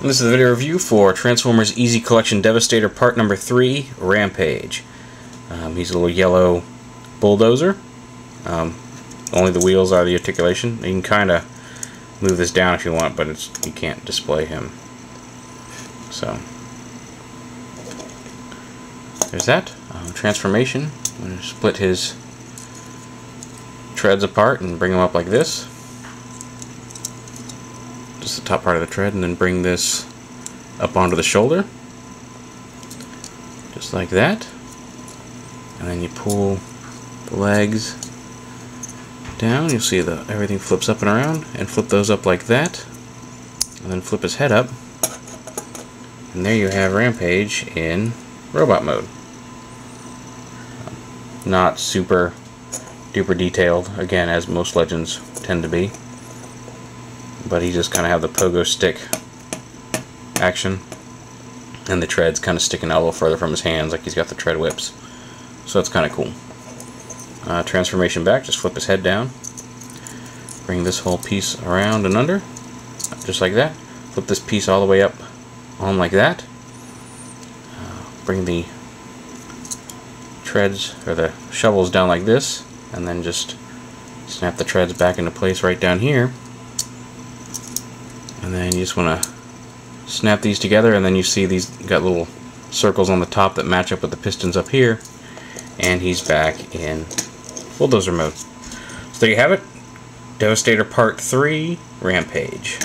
And this is the video review for Transformers EZ Collection Devastator Part Number 3, Rampage. Um, he's a little yellow bulldozer. Um, only the wheels are the articulation. You can kind of move this down if you want, but it's you can't display him. So, there's that. Um, transformation. I'm going to split his treads apart and bring them up like this just the top part of the tread and then bring this up onto the shoulder. Just like that. And then you pull the legs down. You'll see that everything flips up and around. And flip those up like that. And then flip his head up. And there you have Rampage in robot mode. Not super duper detailed again as most legends tend to be but he just kind of have the pogo stick action. And the treads kind of sticking out a little further from his hands like he's got the tread whips. So that's kind of cool. Uh, transformation back just flip his head down. Bring this whole piece around and under just like that. Flip this piece all the way up on like that. Uh, bring the treads or the shovels down like this and then just snap the treads back into place right down here and then you just want to snap these together and then you see these got little circles on the top that match up with the pistons up here. And he's back in bulldozer mode. So there you have it. Devastator Part 3 Rampage